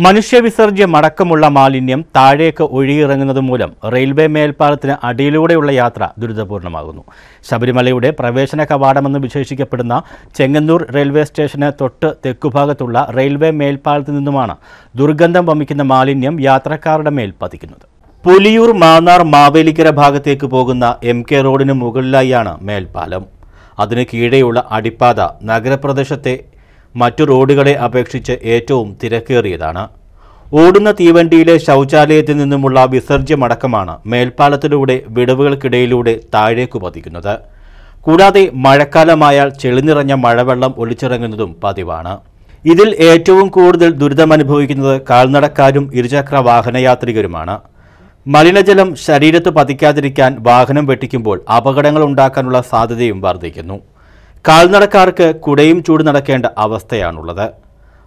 മനുഷ്യവിസർജ്യം അടക്കമുള്ള മാലിന്യം താഴേക്ക് ഒഴുകിയിറങ്ങുന്നത് മൂലം റെയിൽവേ മേൽപ്പാലത്തിന് അടിയിലൂടെയുള്ള യാത്ര ദുരിതപൂർണമാകുന്നു ശബരിമലയുടെ പ്രവേശന കവാടമെന്ന് വിശേഷിക്കപ്പെടുന്ന ചെങ്ങന്നൂർ റെയിൽവേ സ്റ്റേഷന് തൊട്ട് തെക്കുഭാഗത്തുള്ള റെയിൽവേ മേൽപ്പാലത്തു നിന്നുമാണ് ദുർഗന്ധം വമിക്കുന്ന മാലിന്യം യാത്രക്കാരുടെ മേൽ പതിക്കുന്നത്. പുലിയൂർ മാന്നാർ മാവേലിക്കര ഭാഗത്തേക്ക് പോകുന്ന എം കെ റോഡിന് മുകളിലായാണ് മേൽപ്പാലം. അതിന് കീഴെയുള്ള അടിപ്പാത നഗരപ്രദേശത്തെ മറ്റു റോഡുകളെ അപേക്ഷിച്ച് ഏറ്റവും തിരക്കേറിയതാണ്. ഓടുന്ന തീവണ്ടിയിലെ ശൗചാലയത്തിൽ നിന്നുമുള്ള വിസർജ്യമടക്കമാണ് മേൽപ്പാലത്തിലൂടെ വിടവുകൾക്കിടയിലൂടെ താഴേക്കു പതിക്കുന്നത്. കൂടാതെ മഴക്കാലമായാൽ ചെളിനിറഞ്ഞ മഴവെള്ളം ഒലിച്ചിറങ്ങുന്നതും പതിവാണ്. ഇതിൽ ഏറ്റവും കൂടുതൽ ദുരിതമനുഭവിക്കുന്നത് കാൽനടക്കാരും ഇരുചക്ര വാഹനയാത്രികരുമാണ്. മലിനജലം ശരീരത്ത് പതിക്കാതിരിക്കാൻ വാഹനം വെട്ടിക്കുമ്പോൾ അപകടങ്ങൾ ഉണ്ടാക്കാനുള്ള സാധ്യതയും വർദ്ധിക്കുന്നു. കാൽനടക്കാർക്ക് കുടയും ചൂട് നടക്കേണ്ട അവസ്ഥയാണുള്ളത്.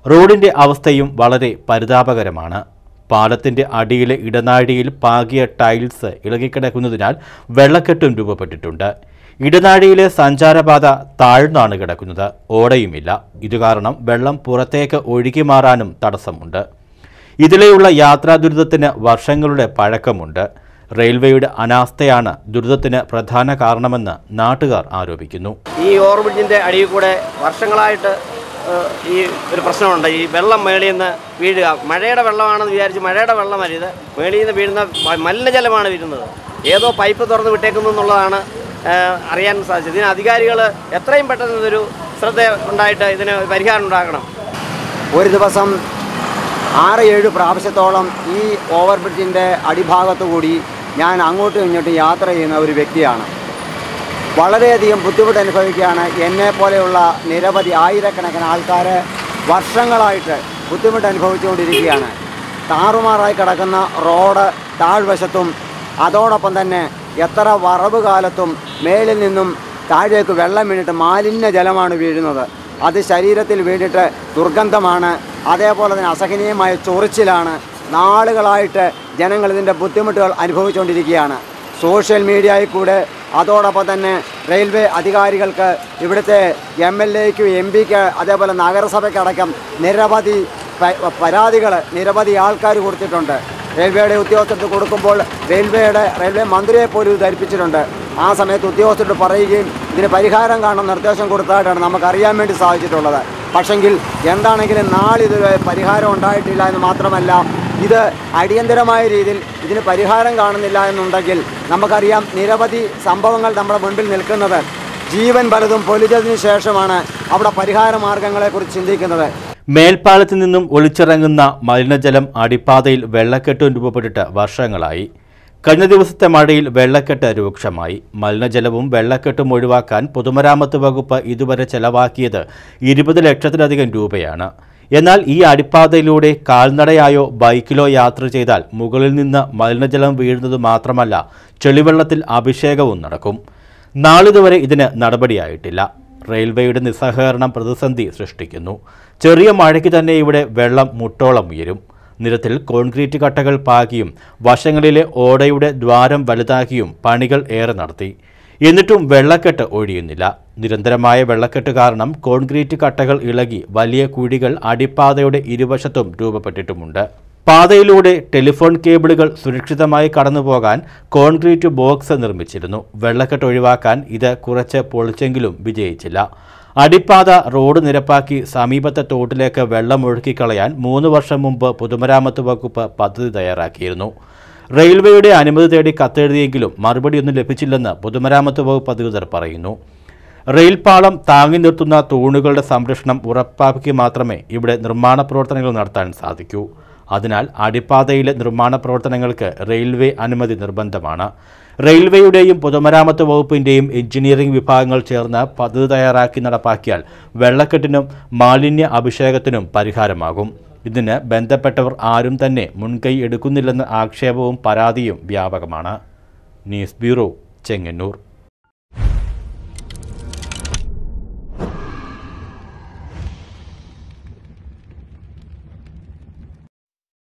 റോഡിന്റെ അവസ്ഥയും വളരെ പരിതാപകരമാണ്. പാലത്തിന്റെ അടിയിലെ ഇടനാഴിയിൽ പാകിയ ടൈൽസ് ഇളകിക്കിടക്കുന്നതിനാൽ വെള്ളക്കെട്ടും രൂപപ്പെട്ടിട്ടുണ്ട്. ഇടനാഴിയിലെ സഞ്ചാരപാത താഴ്ന്നാണ് കിടക്കുന്നത്. ഓടയുമില്ല. ഇതുകാരണം വെള്ളം പുറത്തേക്ക് ഒഴുകി മാറാനും തടസ്സമുണ്ട്. ഇതിലെയുള്ള യാത്രാ ദുരിതത്തിന് വർഷങ്ങളുടെ പഴക്കമുണ്ട്. റെയിൽവേയുടെ അനാസ്ഥയാണ് ദുരിതത്തിന് പ്രധാന കാരണമെന്ന് നാട്ടുകാർ ആരോപിക്കുന്നു. ഈ ഓവർബ്രിഡ്ജിന്റെ അടിയിൽ കൂടെ വർഷങ്ങളായിട്ട് ഈ ഒരു പ്രശ്നമുണ്ട്. ഈ വെള്ളം മേളിൽ നിന്ന് വീഴുക. മഴയുടെ വെള്ളമാണെന്ന് വിചാരിച്ച് മഴയുടെ വെള്ളമല്ല ഇത്. മേളിൽ നിന്ന് വീഴുന്ന മലിനജലമാണ് വീഴുന്നത്. ഏതോ പൈപ്പ് തുറന്ന് വിട്ടേക്കുന്നു എന്നുള്ളതാണ് അറിയാൻ സാധിച്ചത്. ഇതിന് അധികാരികൾ എത്രയും പെട്ടെന്ന് ഇതൊരു ശ്രദ്ധ ഉണ്ടായിട്ട് ഇതിന് പരിഹാരം ഉണ്ടാക്കണം. ഒരു ദിവസം ആറ് ഏഴ് പ്രാവശ്യത്തോളം ഈ ഓവർബ്രിഡ്ജിന്റെ അടിഭാഗത്തു കൂടി ഞാൻ അങ്ങോട്ടും ഇങ്ങോട്ടും യാത്ര ചെയ്യുന്ന ഒരു വ്യക്തിയാണ്. വളരെയധികം ബുദ്ധിമുട്ട് അനുഭവിക്കുകയാണ്. എന്നെ പോലെയുള്ള നിരവധി ആയിരക്കണക്കിന് ആൾക്കാർ വർഷങ്ങളായിട്ട് ബുദ്ധിമുട്ട് അനുഭവിച്ചുകൊണ്ടിരിക്കുകയാണ്. താറുമാറായി കിടക്കുന്ന റോഡ് താഴ്വശത്തും അതോടൊപ്പം തന്നെ എത്ര വറവ് കാലത്തും മേലിൽ നിന്നും താഴേക്ക് വെള്ളം വീണിട്ട് മാലിന്യ ജലമാണ് വീഴുന്നത്. അത് ശരീരത്തിൽ വീണിട്ട് ദുർഗന്ധമാണ്. അതേപോലെ തന്നെ അസഹനീയമായ ചൊറിച്ചിലാണ്. നാളുകളായിട്ട് ജനങ്ങൾ ഇതിന്റെ ബുദ്ധിമുട്ടുകൾ അനുഭവിച്ചുകൊണ്ടിരിക്കുകയാണ്. സോഷ്യൽ മീഡിയയിൽ കൂടെ അതോടൊപ്പം തന്നെ റെയിൽവേ അധികാരികൾക്ക് ഇവിടുത്തെ എം എൽ എക്ക് എം പിക്ക് അതേപോലെ നഗരസഭയ്ക്കടക്കം നിരവധി പരാതികൾ നിരവധി ആൾക്കാർ കൊടുത്തിട്ടുണ്ട്. റെയിൽവേയുടെ ഉദ്യോഗസ്ഥർക്ക് കൊടുക്കുമ്പോൾ റെയിൽവേയുടെ റെയിൽവേ മന്ത്രിയെ പോലും ധരിപ്പിച്ചിട്ടുണ്ട്. ആ സമയത്ത് ഉദ്യോഗസ്ഥരോട് പറയുകയും ഇതിന് പരിഹാരം കാണുന്ന നിർദ്ദേശം കൊടുത്തതായിട്ടാണ് നമുക്ക് അറിയാൻ വേണ്ടി സാധിച്ചിട്ടുള്ളത്. പക്ഷെങ്കിൽ എന്താണെങ്കിലും നാളിതുവരെ പരിഹാരം ഉണ്ടായിട്ടില്ല എന്ന് മാത്രമല്ല ഇത് അടിയന്തരമായ രീതിയിൽ ഇതിന് പരിഹാരം കാണുന്നില്ല എന്നുണ്ടെങ്കിൽ നമുക്കറിയാം നിരവധി സംഭവങ്ങൾ നമ്മുടെ മുൻപിൽ നിൽക്കുന്നത് ജീവൻ പലതും പൊലിച്ചതിന് ശേഷമാണ് അവിടെ പരിഹാര മാർഗങ്ങളെക്കുറിച്ച് ചിന്തിക്കുന്നത്. മേൽപ്പാലത്തിൽ നിന്നും ഒളിച്ചിറങ്ങുന്ന മലിനജലം അടിപ്പാതയിൽ വെള്ളക്കെട്ട് രൂപപ്പെട്ടിട്ട് വർഷങ്ങളായി. കഴിഞ്ഞ ദിവസത്തെ മഴയിൽ വെള്ളക്കെട്ട് രൂക്ഷമായി. മലിനജലവും വെള്ളക്കെട്ടും ഒഴിവാക്കാൻ പൊതുമരാമത്ത് വകുപ്പ് ഇതുവരെ ചെലവാക്കിയത് ഇരുപത് ലക്ഷത്തിലധികം രൂപയാണ്. എന്നാൽ ഈ അടിപ്പാതയിലൂടെ കാൽനടയായോ ബൈക്കിലോ യാത്ര ചെയ്താൽ മുകളിൽ നിന്ന് മലിനജലം വീഴുന്നത് മാത്രമല്ല ചെളിവെള്ളത്തിൽ അഭിഷേകവും നടക്കും. നാളിതുവരെ ഇതിന് നടപടിയായിട്ടില്ല. റെയിൽവേയുടെ നിസ്സഹകരണം പ്രതിസന്ധി സൃഷ്ടിക്കുന്നു. ചെറിയ മഴയ്ക്ക് തന്നെ ഇവിടെ വെള്ളം മുട്ടോളം ഉയരും. നിരത്തിൽ കോൺക്രീറ്റ് കട്ടകൾ പാകിയും വശങ്ങളിലെ ഓടയുടെ ദ്വാരം വലുതാക്കിയും പണികൾ ഏറെ നടത്തി. എന്നിട്ടും വെള്ളക്കെട്ട് ഒഴിയുന്നില്ല. നിരന്തരമായ വെള്ളക്കെട്ട് കാരണം കോൺക്രീറ്റ് കട്ടകൾ ഇളകി വലിയ കുഴികൾ അടിപ്പാതയുടെ ഇരുവശത്തും രൂപപ്പെട്ടിട്ടുമുണ്ട്. പാതയിലൂടെ ടെലിഫോൺ കേബിളുകൾ സുരക്ഷിതമായി കടന്നുപോകാൻ കോൺക്രീറ്റ് ബോക്സ് നിർമ്മിച്ചിരുന്നു. വെള്ളക്കെട്ട് ഒഴിവാക്കാൻ ഇത് കുറച്ച് പൊളിച്ചെങ്കിലും വിജയിച്ചില്ല. അടിപ്പാത റോഡ് നിരപ്പാക്കി സമീപത്തെ തോട്ടിലേക്ക് വെള്ളം ഒഴുക്കിക്കളയാൻ മൂന്ന് വർഷം മുമ്പ് പൊതുമരാമത്ത് വകുപ്പ് പദ്ധതി തയ്യാറാക്കിയിരുന്നു. റെയിൽവേയുടെ അനുമതി തേടി കത്തെഴുതിയെങ്കിലും മറുപടിയൊന്നും ലഭിച്ചില്ലെന്ന് പൊതുമരാമത്ത് വകുപ്പ് അധികൃതർ പറയുന്നു. റെയിൽപാളം താങ്ങി നിർത്തുന്ന തൂണുകളുടെ സംരക്ഷണം ഉറപ്പാക്കി മാത്രമേ ഇവിടെ നിർമ്മാണ പ്രവർത്തനങ്ങൾ നടത്താൻ സാധിക്കൂ. അതിനാൽ അടിപ്പാതയിലെ നിർമ്മാണ പ്രവർത്തനങ്ങൾക്ക് റെയിൽവേ അനുമതി നിർബന്ധമാണ്. റെയിൽവേയുടെയും പൊതുമരാമത്ത് വകുപ്പിന്റെയും എഞ്ചിനീയറിംഗ് വിഭാഗങ്ങൾ ചേർന്ന് പദ്ധതി തയ്യാറാക്കി നടപ്പാക്കിയാൽ വെള്ളക്കെട്ടിനും മാലിന്യ അഭിഷേകത്തിനും പരിഹാരമാകും. ഇതിന് ബന്ധപ്പെട്ടവർ ആരും തന്നെ മുൻകൈ എടുക്കുന്നില്ലെന്ന ആക്ഷേപവും പരാതിയും വ്യാപകമാണ്. News bureau Chengannur.